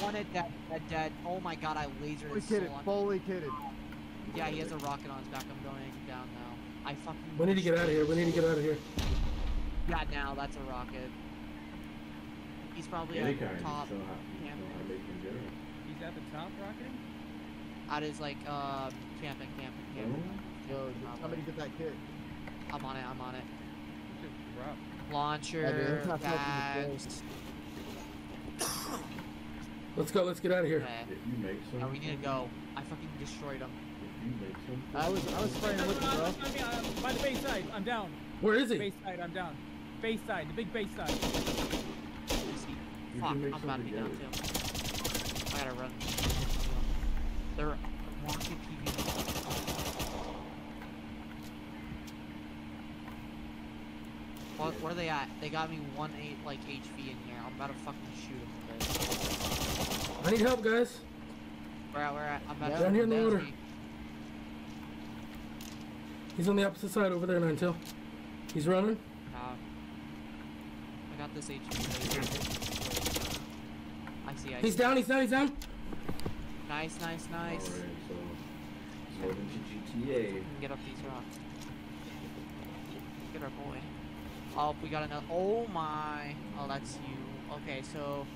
one hit dead, dead, dead. Oh my god, I lasered Fully his soul kitted. on- Fully kitted. Yeah, he has a rocket on his back. I'm going down now. I fucking. We need to get out of here. We need to get out of here. Yeah, now that's a rocket. He's probably Any at kind. top. You know how, you know how they can get it. He's at the top rocketing? At his like um camping, camping, camping. Yo, somebody get that kit. I'm on it. I'm on it. Just. Launcher, Yeah, dude, that's not fucking bags. Let's go. Let's get out of here. Okay. If you make some. Now we need to go. I fucking destroyed him. If you make some. I was I was spraying with you, bro. I'm, I'm, by the um, base side. I'm down. Where is he? Base side. I'm down. Base side. The big base side. Fuck, I'm about to be down too. I gotta run. They're rocket PV. What, where are they at? They got me one eight like HP in here. I'm about to fucking shoot them with. I need help, guys. Where at? Where at? I'm about Yeah. to Down here in the water. He's on the opposite side over there, Ninetail. He's running. Nah. I got this HP. I see. I He's see. down. He's down. He's down. Nice, nice, nice. Alright, so. So into GTA. Get up these rocks. Get our boy. Oh, we got another. Oh my. Oh, that's you. Okay, so.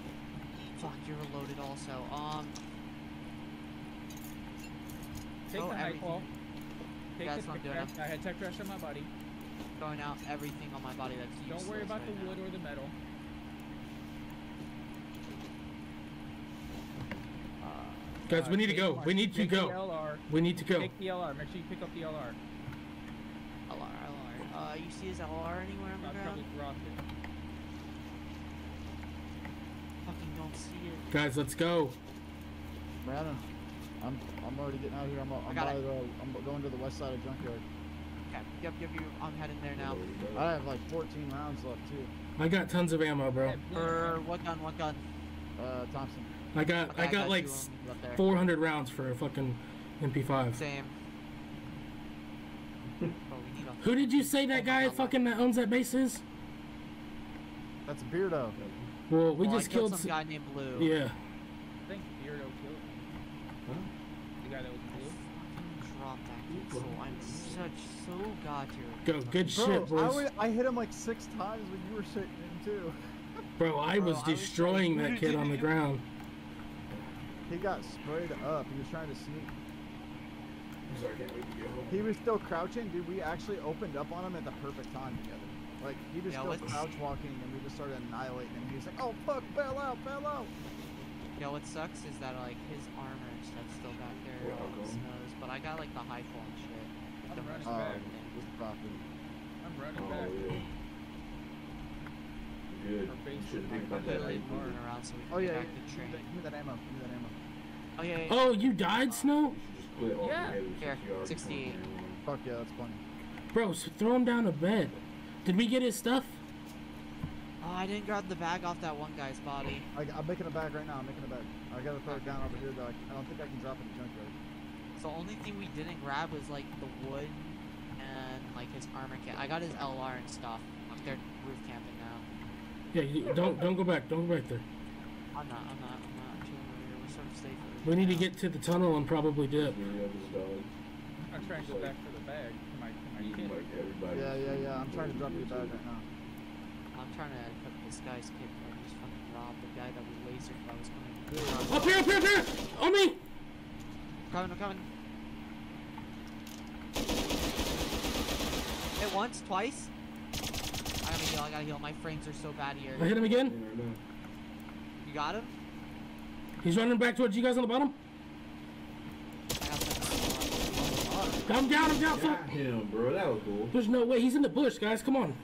Fuck, you're reloaded also. Um. Take Oh, the high call. Take That's the what I'm tech doing. I had tech crash on my body. Throwing out everything on my body that's useless. Don't worry about right the now. wood or the metal. Guys, we need to go. We need to go. LR. We need to go. Take the LR. Make sure you pick up the LR. LR, LR. Uh, you see his LR anywhere on the I'll ground? probably drop it. Fucking don't see it. Guys, let's go. Brandon, I'm I'm already getting out of here. I'm I'm, by it. the, I'm going to the west side of junkyard. Okay, yep, yep, yep. I'm heading there now. I have like 14 rounds left too. I got tons of ammo, bro. Hey, For what gun? What gun? Uh, Thompson. I got Okay, I got like you, s- um, up there. 400 rounds for a fucking MP5. Same. Oh, we need a Who did you say that guy fucking that owns that base is? That's a beardo. Well, we Oh, I just killed. some guy named Blue. Yeah. I think Beardo killed him. Huh? The guy that was blue. Fucking drop that kid, so I'm such so god tier. Go. Good Bro, shit, I, boys. I hit him like six times when you were sitting in too. Bro, I Bro, was I was destroying that kid on the ground. He got sprayed up. He was trying to sneak. Sorry, I can't wait to get home. He was still crouching, dude. We actually opened up on him at the perfect time together. Like he was Yeah, still what's- crouch walking, and we just started annihilating him. He was like, "Oh fuck, bail out, bail out." Yeah, what sucks is that like his armor and stuff's still back there Yeah, on his but I got like the high fall and shit. I'm The running most Oh, back. important thing. this profit. I'm running Oh, back. yeah. Good. Our base You should think about that. Like, around so we can Oh yeah, back to train. give me that ammo. Give me that ammo. Oh yeah, yeah. Oh, you died, Snow? You should just quit Yeah. altogether Here, since 68. Fuck yeah, that's funny. Bro, s throw him down a bed. Did we get his stuff? Oh, I didn't grab the bag off that one guy's body. I, I'm making a bag right now. I'm making a bag. I gotta throw it down over here though. I, I don't think I can drop it in the junkyard. So the only thing we didn't grab was like the wood and like his armor kit. I got his LR and stuff. They're roof camping now. Yeah, you, don't don't go back. Don't go back there. I'm not. I'm not. I'm not. I'm chilling over here. We're sort of safe. We need to get to the tunnel and probably dip. Really love this dog. I'm trying to go back for the bag. My, my Eating kit. like. Yeah, yeah, yeah. I'm trying to drop you a bag right now. now. I'm trying to equip this guy's kit and just fucking rob the guy that we lasered while I was coming. Up here, up here, up here! On me! Coming, I'm coming. Hit once, twice. I gotta heal, I gotta heal. My frames are so bad here. I hit him again. You got him? He's running back towards you guys on the bottom. I got some. I'm down, I'm down. Got him, bro. That was cool. There's no way. He's in the bush, guys. Come on.